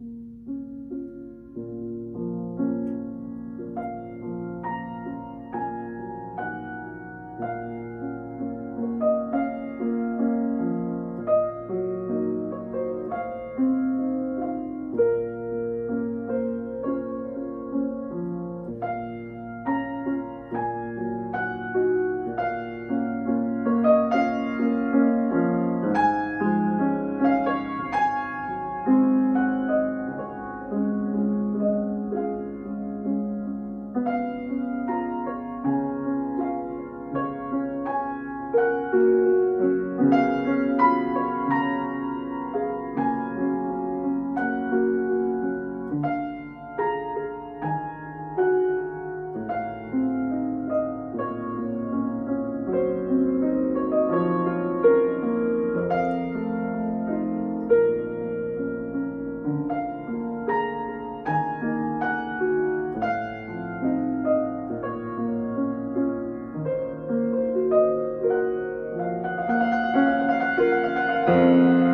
Música Música